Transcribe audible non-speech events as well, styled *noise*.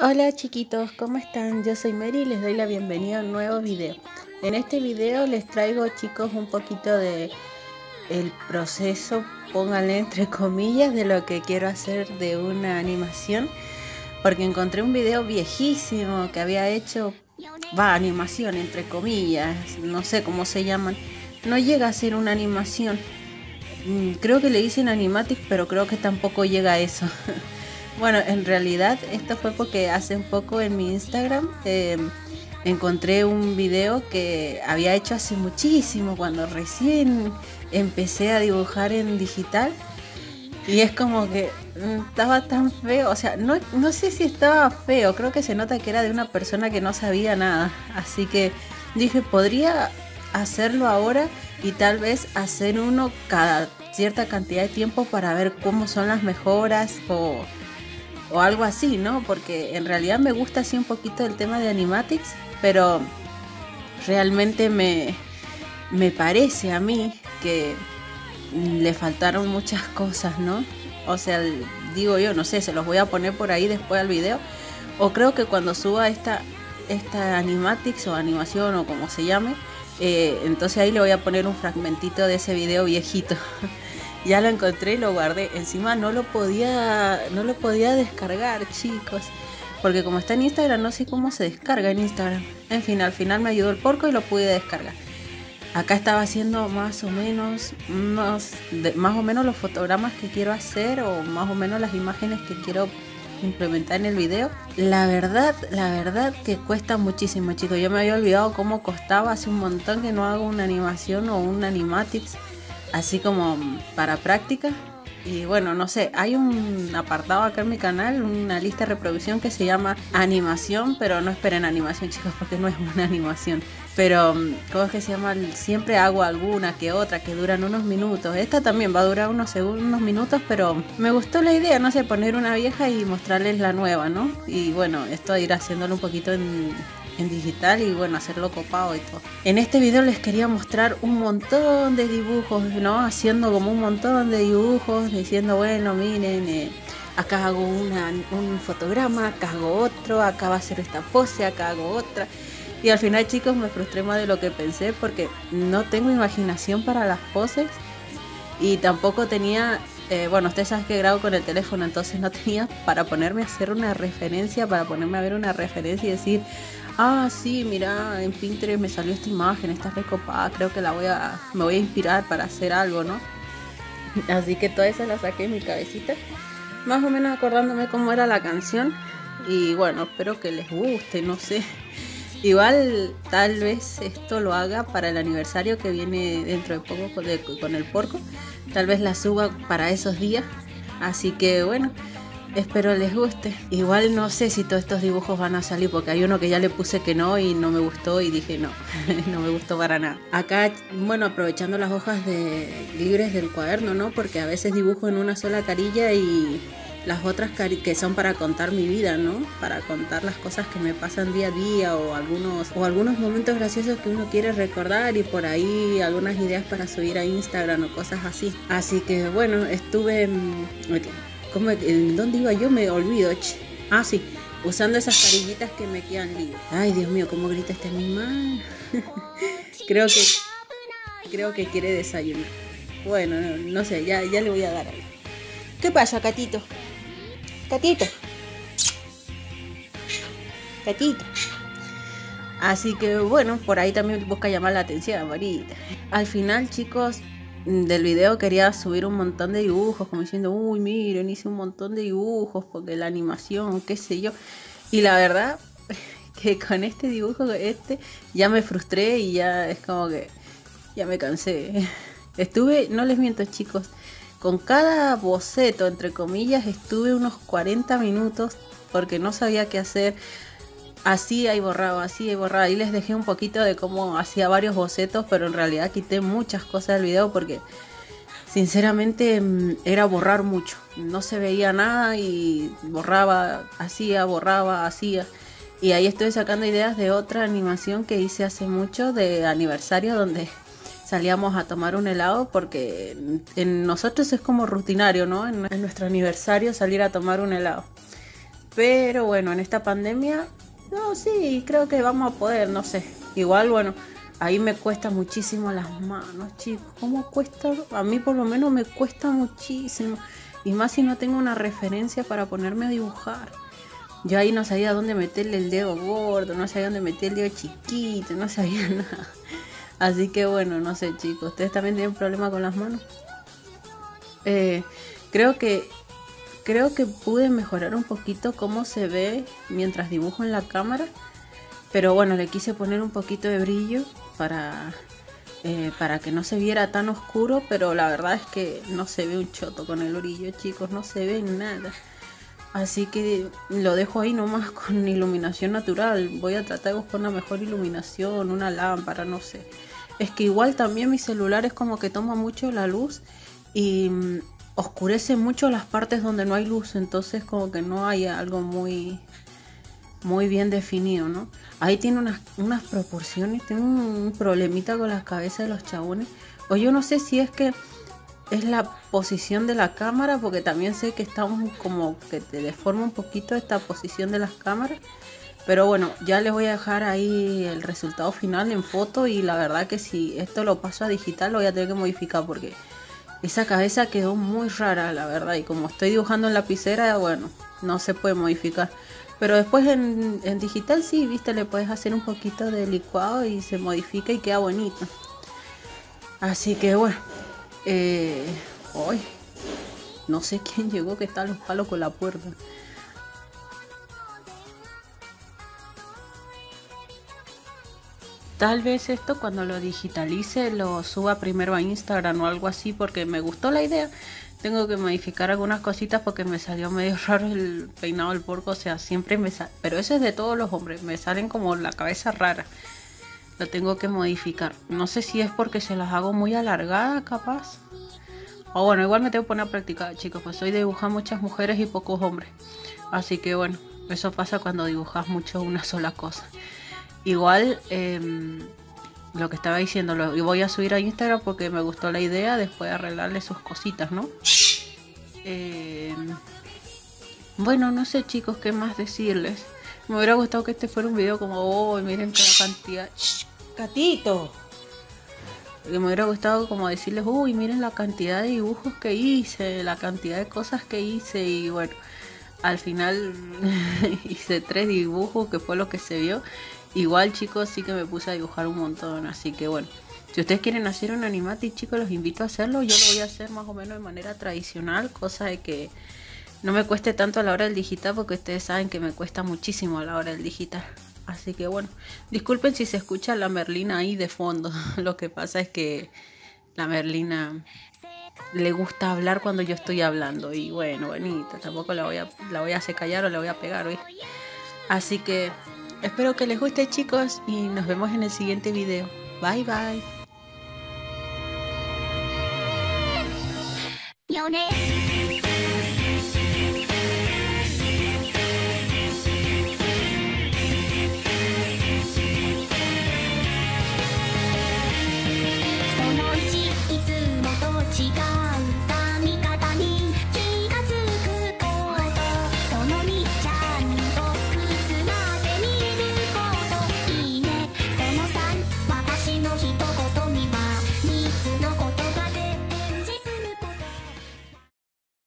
Hola chiquitos, ¿cómo están? Yo soy Mary y les doy la bienvenida a un nuevo video. En este video les traigo chicos un poquito de el proceso, pónganle entre *laughs* comillas, de lo que quiero hacer de una animación. Porque encontré un video viejísimo que había hecho, va, animación entre comillas, no sé cómo se llaman. No llega a ser una animación. Mm, creo que le dicen animatic, pero creo que tampoco llega a eso. *laughs* Bueno, en realidad esto fue porque hace un poco en mi Instagram em, encontré un video que había hecho hace muchísimo, cuando recién empecé a dibujar en digital. Y es como que mm, estaba tan feo, o sea, no, no sé si estaba feo, creo que se nota que era de una persona que no sabía nada. Así que dije, podría hacerlo ahora y tal vez hacer uno cada cierta cantidad de tiempo para ver cómo son las mejoras o o algo así, ¿no? Porque en realidad me gusta así un poquito el tema de animatics, pero realmente me, me parece a mí que le faltaron muchas cosas, ¿no? O sea, digo yo, no sé, se los voy a poner por ahí después al video. O creo que cuando suba esta, esta animatics o animación o como se llame, eh, entonces ahí le voy a poner un fragmentito de ese video viejito. *laughs* ya lo encontré y lo guardé. Encima no lo podía, no lo podía descargar, chicos. Porque como está en Instagram, no sé cómo se descarga en Instagram. En fin, al final me ayudó el porco y lo pude descargar. Acá estaba haciendo más o menos, más, más o menos los fotogramas que quiero hacer o más o menos las imágenes que quiero implementar en el video. La verdad, la verdad que cuesta muchísimo, chicos. Yo me había olvidado cómo costaba. Hace un montón que no hago una animación o un animatics así como para práctica. Y bueno, no sé, hay un apartado acá en mi canal, una lista de reproducción que se llama animación, pero no esperen animación *laughs* chicos porque no es una animación. Pero, ¿cómo es que se llama? Siempre hago alguna que otra que duran unos minutos. Esta también va a durar unos segundos, unos minutos, pero me gustó la idea, no sé, poner una vieja y mostrarles la nueva, ¿no? Y bueno, esto ir haciéndolo un poquito en, en digital y bueno, hacerlo copado y todo. En este video les quería mostrar un montón de dibujos, ¿no? Haciendo como un montón de dibujos, diciendo, bueno, miren, eh, acá hago una, un fotograma, acá hago otro, acá va a ser esta pose, acá hago otra. Y al final, chicos, me frustré más de lo que pensé porque no tengo imaginación para las poses y tampoco tenía eh, bueno, ustedes saben que grabo con el teléfono, entonces no tenía para ponerme a hacer una referencia, para ponerme a ver una referencia y decir, ah, sí, mira, en Pinterest me salió esta imagen, esta recopada, creo que la voy a, me voy a inspirar para hacer algo, ¿no? Así que toda esa la saqué en mi cabecita, más o menos acordándome cómo era la canción. Y bueno, espero que les guste, no sé. Igual tal vez esto lo haga para el aniversario que viene dentro de poco con el porco. Tal vez la suba para esos días. Así que bueno, espero les guste. Igual no sé si todos estos dibujos van a salir porque hay uno que ya le puse que no y no me gustó y dije no, *laughs* no me gustó para nada. Acá, bueno, aprovechando las hojas de libres del cuaderno, ¿no? Porque a veces dibujo en una sola carilla y las otras que son para contar mi vida, ¿no? Para contar las cosas que me pasan día a día o algunos o algunos momentos graciosos que uno quiere recordar y por ahí algunas ideas para subir a Instagram o cosas así. Así que bueno, estuve en, ¿en dónde iba yo? Me olvido. Ah, sí, usando esas carillitas que me quedan libres. Ay, Dios mío, cómo grita este animal. *laughs* creo que creo que quiere desayunar. Bueno, no, sé, ya, ya le voy a dar algo. ¿Qué pasa, Catito? Catito. Catito. Así que bueno, por ahí también busca llamar la atención, Marita. Al final, chicos, del video quería subir un montón de dibujos, como diciendo, uy, miren, hice un montón de dibujos porque la animación, qué sé yo. Y la verdad *laughs* que con este dibujo, este, ya me frustré y ya es como que ya me cansé. *laughs* Estuve, no les miento chicos, con cada boceto, entre comillas, estuve unos 40 minutos porque no sabía qué hacer. Así y borrado, así y borrado. Ahí les dejé un poquito de cómo hacía varios bocetos, pero en realidad quité muchas cosas del video porque sinceramente mm, era borrar mucho. No se veía nada y borraba, hacía, borraba, hacía. Y ahí estoy sacando ideas de otra animación que hice hace mucho de aniversario donde *laughs* salíamos a tomar un helado porque en nosotros es como rutinario, ¿no? En, nuestro aniversario salir a tomar un helado. Pero bueno, en esta pandemia, no, sí, creo que vamos a poder, no sé. Igual, bueno, ahí me cuesta muchísimo las manos, chicos. ¿Cómo cuesta? A mí por lo menos me cuesta muchísimo. Y más si no tengo una referencia para ponerme a dibujar. Yo ahí no sabía dónde meterle el dedo gordo, no sabía dónde meter el dedo chiquito, no sabía *laughs* nada. Así que bueno, no sé chicos, ¿ustedes también tienen problema con las manos? Eh, creo que creo que pude mejorar un poquito cómo se ve mientras dibujo en la cámara. Pero bueno, le quise poner un poquito de brillo para, eh, para que no se viera tan oscuro. Pero la verdad es que no se ve un choto con el brillo, chicos. No se ve nada. Así que lo dejo ahí nomás con *laughs* iluminación natural. Voy a tratar de buscar una mejor iluminación, una lámpara, no sé. Es que igual también mi celular es como que toma mucho la luz y oscurece mucho las partes donde no hay luz, entonces como que no hay algo muy muy bien definido, ¿no? Ahí tiene unas, unas proporciones, tiene un, problemita con las cabezas de los chabones. O yo no sé si es que es la posición de la cámara, porque también sé que estamos como que te deforma un poquito esta posición de las cámaras. Pero bueno, ya les voy a dejar ahí el resultado final en foto y la verdad que si esto lo paso a digital lo voy a tener que modificar porque esa cabeza quedó muy rara, la verdad. Y como estoy dibujando en lapicera, bueno, no se puede modificar. Pero después en, digital sí, viste, le puedes hacer un poquito de licuado y se modifica y queda bonito. Así que bueno, eh, hoy no sé *laughs* quién llegó que está los palos con la puerta. Tal vez esto cuando lo digitalice lo suba primero a Instagram o algo así porque me gustó la idea. Tengo que modificar algunas cositas porque me salió medio *laughs* raro el peinado del porco. O sea, siempre me sale. Pero eso es de todos los hombres. Me salen como la cabeza rara. Lo tengo que modificar. No sé si es porque se las hago muy alargadas, capaz. O bueno, igual me tengo que poner a practicar, chicos. Pues soy de dibujar muchas mujeres y pocos hombres. Así que bueno, eso pasa cuando dibujas mucho una sola cosa. Igual, em, lo que estaba diciendo, lo voy a subir a Instagram porque me gustó la idea después de arreglarle sus cositas, ¿no? Em, bueno, no sé chicos qué más decirles. Me hubiera gustado que este fuera un video como, oh, miren la cantidad... ¡Shh! ¡Gatito! me hubiera gustado como decirles, uy, miren la cantidad de dibujos que hice, la cantidad de cosas que hice y bueno, al final *laughs* hice tres dibujos que fue lo que se vio Igual chicos sí que me puse a dibujar un montón, así que bueno. Si ustedes quieren hacer un animati chicos los invito a hacerlo. Yo lo voy a hacer más o menos de manera tradicional, cosa de que no me cueste tanto a la hora del digital porque ustedes saben que me cuesta muchísimo a la hora del digital. Así que bueno, disculpen si se escucha la merlina ahí de fondo. *laughs* Lo que pasa es que la merlina le gusta hablar cuando yo estoy hablando. Y bueno, bonita, tampoco la voy a, la voy a hacer callar o la voy a pegar hoy. Así que Espero que les guste chicos y nos vemos en el siguiente video. Bye bye.